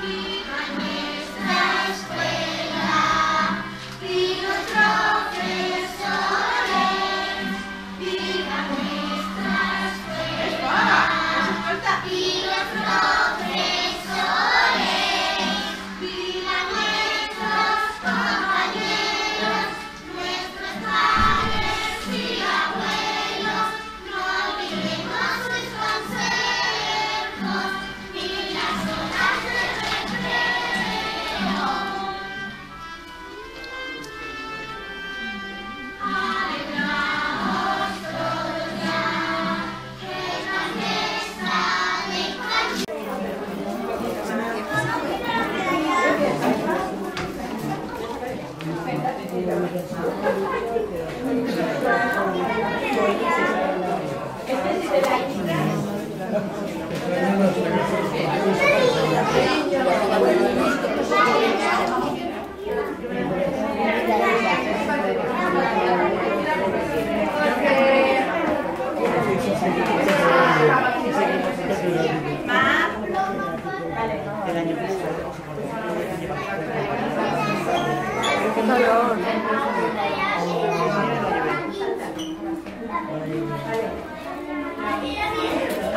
Thank you. Ah,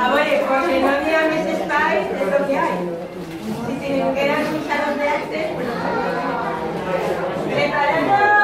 Amores, porque no me estáis, es lo que hay. Si tienen que ir a un salón de arte, pues, preparando.